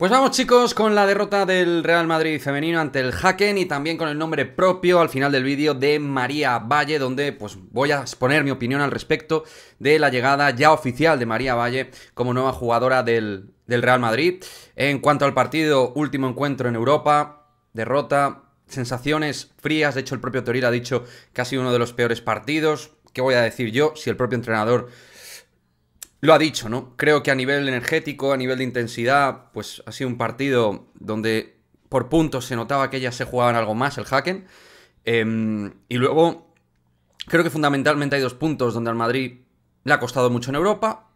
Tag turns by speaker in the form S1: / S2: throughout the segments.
S1: Pues vamos chicos con la derrota del Real Madrid femenino ante el Haken y también con el nombre propio al final del vídeo de María Valle donde pues voy a exponer mi opinión al respecto de la llegada ya oficial de María Valle como nueva jugadora del, del Real Madrid. En cuanto al partido, último encuentro en Europa, derrota, sensaciones frías, de hecho el propio Toril ha dicho que ha sido uno de los peores partidos. ¿Qué voy a decir yo si el propio entrenador lo ha dicho, ¿no? Creo que a nivel energético, a nivel de intensidad, pues ha sido un partido donde por puntos se notaba que ellas se jugaban algo más, el Hacken. Em, y luego, creo que fundamentalmente hay dos puntos donde al Madrid le ha costado mucho en Europa.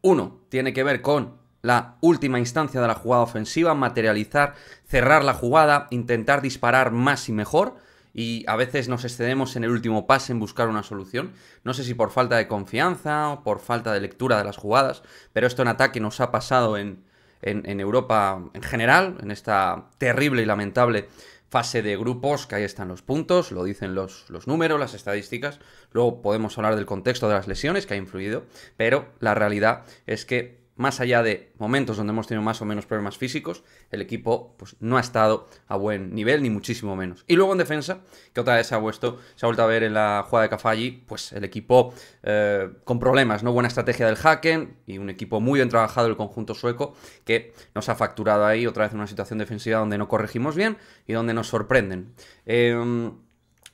S1: Uno tiene que ver con la última instancia de la jugada ofensiva, materializar, cerrar la jugada, intentar disparar más y mejor y a veces nos excedemos en el último pase en buscar una solución. No sé si por falta de confianza o por falta de lectura de las jugadas, pero esto en ataque nos ha pasado en, en, Europa en general, en esta terrible y lamentable fase de grupos, que ahí están los puntos, lo dicen los, los, números, las estadísticas, luego podemos hablar del contexto de las lesiones que ha influido, pero la realidad es que más allá de momentos donde hemos tenido más o menos problemas físicos, el equipo pues, no ha estado a buen nivel, ni muchísimo menos. Y luego en defensa, que otra vez se ha, vuelto, se ha vuelto a ver en la jugada de Cafalli, pues el equipo eh, con problemas, no buena estrategia del Hacken y un equipo muy bien trabajado el conjunto sueco que nos ha facturado ahí otra vez en una situación defensiva donde no corregimos bien y donde nos sorprenden. Em,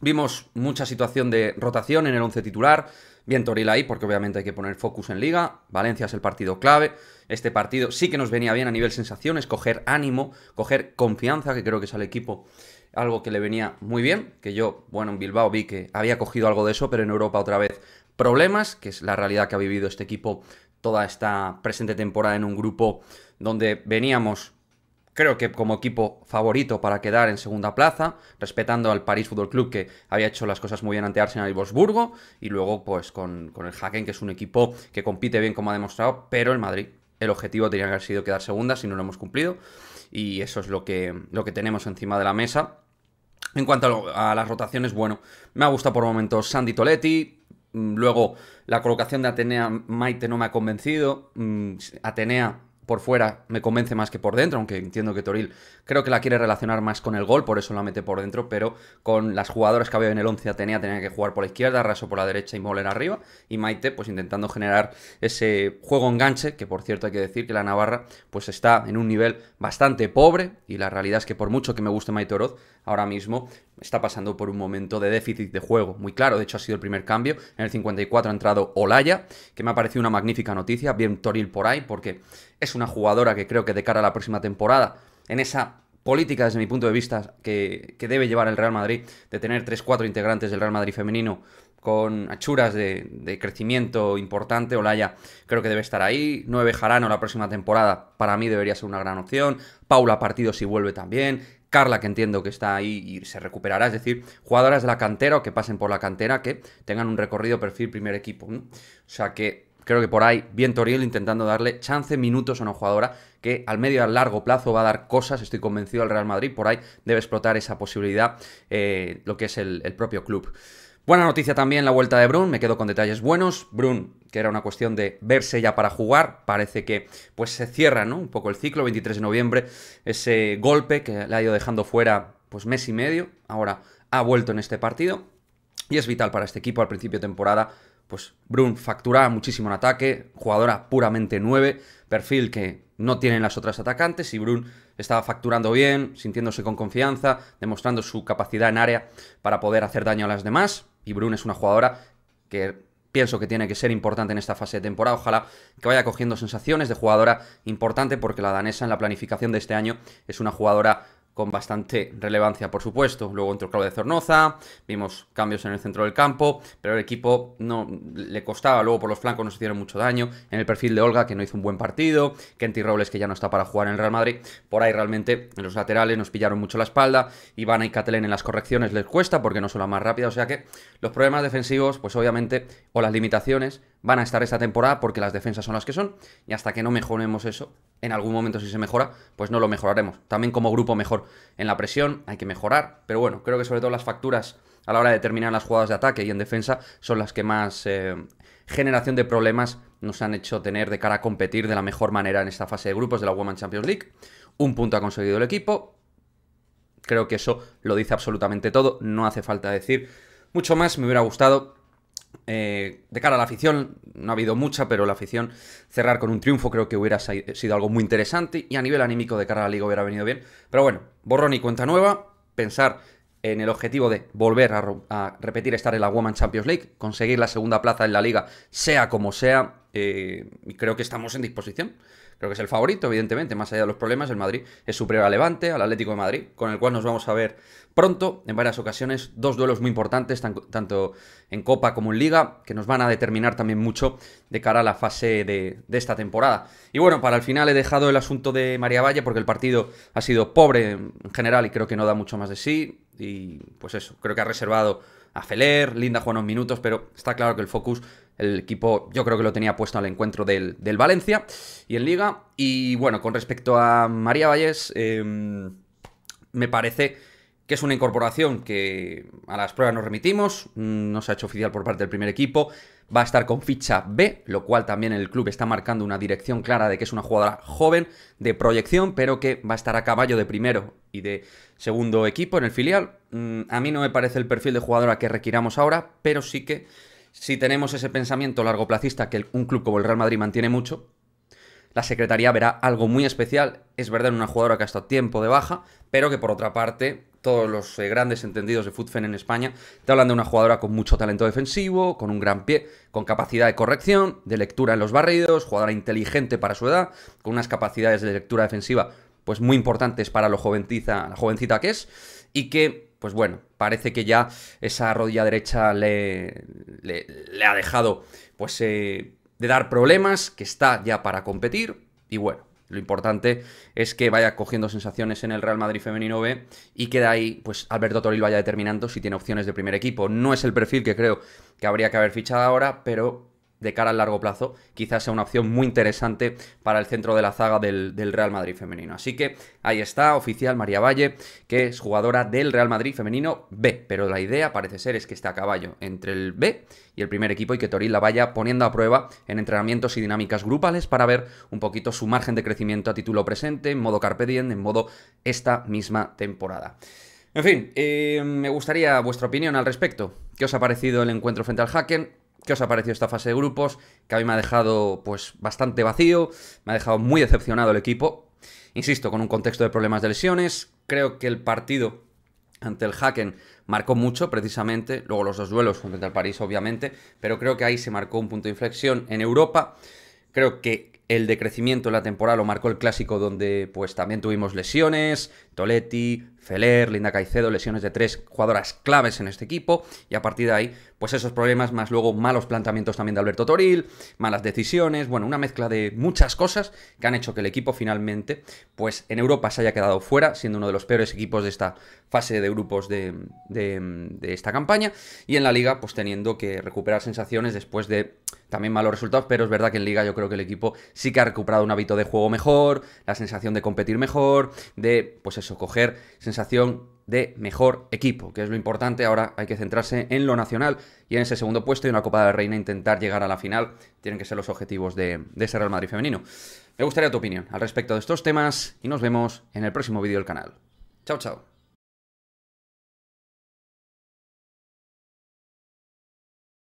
S1: vimos mucha situación de rotación en el once titular. Bien Toril ahí, porque obviamente hay que poner focus en liga. Valencia es el partido clave. Este partido sí que nos venía bien a nivel sensaciones, coger ánimo, coger confianza, que creo que es al equipo algo que le venía muy bien. Que yo, bueno, en Bilbao vi que había cogido algo de eso, pero en Europa otra vez problemas, que es la realidad que ha vivido este equipo toda esta presente temporada en un grupo donde veníamos creo que como equipo favorito para quedar en segunda plaza, respetando al París Fútbol Club que había hecho las cosas muy bien ante Arsenal y Wolfsburgo, y luego pues con, el Haken, que es un equipo que compite bien como ha demostrado, pero el Madrid, el objetivo tenía que haber sido quedar segunda si no lo hemos cumplido, y eso es lo que, lo que tenemos encima de la mesa. En cuanto a, las rotaciones, bueno, me ha gustado por momentos Sandy Toletti, mm, luego la colocación de Atenea Maite no me ha convencido, mm, Atenea por fuera me convence más que por dentro, aunque entiendo que Toril creo que la quiere relacionar más con el gol, por eso la mete por dentro, pero con las jugadoras que había en el 11 Atenea tenía que jugar por la izquierda, Raso por la derecha y Moller arriba, y Maite pues intentando generar ese juego enganche, que por cierto hay que decir que la Navarra pues está en un nivel bastante pobre, y la realidad es que por mucho que me guste Maite Oroz, ahora mismo está pasando por un momento de déficit de juego muy claro. De hecho, ha sido el primer cambio. En el 54 ha entrado Olaya, que me ha parecido una magnífica noticia. Bien Toril por ahí, porque es una jugadora que creo que de cara a la próxima temporada, en esa política desde mi punto de vista que, debe llevar el Real Madrid, de tener 3-4 integrantes del Real Madrid femenino con achuras de, crecimiento importante. Olaya creo que debe estar ahí. 9 Jarano la próxima temporada para mí debería ser una gran opción. Paula Partido si vuelve también. Carla, que entiendo que está ahí y se recuperará, es decir, jugadoras de la cantera o que pasen por la cantera que tengan un recorrido perfil primer equipo. O sea que creo que por ahí, bien Toriel intentando darle chance, minutos a una jugadora que al medio y al largo plazo va a dar cosas, estoy convencido al Real Madrid, por ahí debe explotar esa posibilidad eh, lo que es el propio club. Buena noticia también la vuelta de Brun, me quedo con detalles buenos. Brun, que era una cuestión de verse ya para jugar, parece que pues se cierra, ¿no? Un poco el ciclo, 23 de noviembre, ese golpe que le ha ido dejando fuera pues mes y medio, ahora ha vuelto en este partido y es vital para este equipo al principio de temporada. Pues Brun factura muchísimo en ataque, jugadora puramente 9, perfil que no tienen las otras atacantes y Brun estaba facturando bien, sintiéndose con confianza, demostrando su capacidad en área para poder hacer daño a las demás y Brun es una jugadora que pienso que tiene que ser importante en esta fase de temporada. Ojalá que vaya cogiendo sensaciones de jugadora importante porque la danesa en la planificación de este año es una jugadora con bastante relevancia, por supuesto. Luego entró Claudia Zornoza, vimos cambios en el centro del campo, pero el equipo no le costaba, luego por los flancos nos hicieron mucho daño. En el perfil de Olga, que no hizo un buen partido, Kenty Robles, que ya no está para jugar en el Real Madrid, por ahí realmente en los laterales nos pillaron mucho la espalda, Ivana y Catelén en las correcciones les cuesta porque no son las más rápidas, o sea que los problemas defensivos, pues obviamente, o las limitaciones, van a estar esta temporada porque las defensas son las que son. Y hasta que no mejoremos eso, en algún momento si se mejora, pues no lo mejoraremos. También como grupo mejor en la presión hay que mejorar, pero bueno, creo que sobre todo las facturas a la hora de terminar las jugadas de ataque y en defensa son las que más eh, generación de problemas nos han hecho tener de cara a competir de la mejor manera en esta fase de grupos de la Women's Champions League. Un punto ha conseguido el equipo. Creo que eso lo dice absolutamente todo. No hace falta decir mucho más. Me hubiera gustado eh, de cara a la afición, no ha habido mucha, pero la afición cerrar con un triunfo creo que hubiera sido algo muy interesante y a nivel anímico de cara a la liga hubiera venido bien. Pero bueno, borrón y cuenta nueva, pensar en el objetivo de volver a, repetir estar en la Women Champions League, conseguir la segunda plaza en la liga, sea como sea, eh, creo que estamos en disposición. Creo que es el favorito, evidentemente, más allá de los problemas, el Madrid es superior al Levante, al Atlético de Madrid, con el cual nos vamos a ver pronto, en varias ocasiones, dos duelos muy importantes, tanto en Copa como en Liga, que nos van a determinar también mucho de cara a la fase de, esta temporada. Y bueno, para el final he dejado el asunto de María Valle, porque el partido ha sido pobre en general y creo que no da mucho más de sí, y pues eso, creo que ha reservado a Feler, Linda juega unos minutos, pero está claro que el focus el equipo yo creo que lo tenía puesto al encuentro del, Valencia y en Liga. Y bueno, con respecto a María Valles, em, me parece que es una incorporación que a las pruebas nos remitimos, mm, no se ha hecho oficial por parte del primer equipo, va a estar con ficha B, lo cual también el club está marcando una dirección clara de que es una jugadora joven de proyección, pero que va a estar a caballo de primero y de segundo equipo en el filial. Mm, a mí no me parece el perfil de jugadora que requiramos ahora, pero sí que si tenemos ese pensamiento largo placista que un club como el Real Madrid mantiene mucho, la Secretaría verá algo muy especial. Es verdad, en una jugadora que ha estado tiempo de baja, pero que por otra parte, todos los eh, grandes entendidos de Futfen en España te hablan de una jugadora con mucho talento defensivo, con un gran pie, con capacidad de corrección, de lectura en los barridos, jugadora inteligente para su edad, con unas capacidades de lectura defensiva pues muy importantes para lo la jovencita que es, y que pues bueno, parece que ya esa rodilla derecha le, le, ha dejado pues eh, de dar problemas, que está ya para competir y bueno, lo importante es que vaya cogiendo sensaciones en el Real Madrid femenino B y que de ahí, pues Alberto Toril vaya determinando si tiene opciones de primer equipo. No es el perfil que creo que habría que haber fichado ahora, pero de cara al largo plazo, quizás sea una opción muy interesante para el centro de la zaga del, Real Madrid femenino. Así que ahí está, oficial María Valle, que es jugadora del Real Madrid femenino B. Pero la idea parece ser es que esté a caballo entre el B y el primer equipo y que Toril la vaya poniendo a prueba en entrenamientos y dinámicas grupales para ver un poquito su margen de crecimiento a título presente, en modo Carpe Diem, en modo esta misma temporada. En fin, eh, me gustaría vuestra opinión al respecto. ¿Qué os ha parecido el encuentro frente al Hacken? ¿Qué os ha parecido esta fase de grupos? Que a mí me ha dejado pues bastante vacío, me ha dejado muy decepcionado el equipo. Insisto, con un contexto de problemas de lesiones. Creo que el partido ante el Haken marcó mucho precisamente, luego los dos duelos contra el París obviamente, pero creo que ahí se marcó un punto de inflexión en Europa. Creo que el decrecimiento en la temporada lo marcó el clásico donde pues también tuvimos lesiones, Toletti, Feller, Linda Caicedo, lesiones de tres jugadoras claves en este equipo y a partir de ahí, pues esos problemas más luego malos planteamientos también de Alberto Toril, malas decisiones, bueno, una mezcla de muchas cosas que han hecho que el equipo finalmente, pues en Europa se haya quedado fuera, siendo uno de los peores equipos de esta fase de grupos de, de, esta campaña y en la liga pues teniendo que recuperar sensaciones después de también malos resultados, pero es verdad que en liga yo creo que el equipo sí que ha recuperado un hábito de juego mejor, la sensación de competir mejor, de pues eso, coger sensaciones de mejor equipo, que es lo importante. Ahora hay que centrarse en lo nacional y en ese segundo puesto y en la Copa de la Reina intentar llegar a la final. Tienen que ser los objetivos de, de ese Real Madrid femenino. Me gustaría tu opinión al respecto de estos temas y nos vemos en el próximo vídeo del canal. Chao, chao.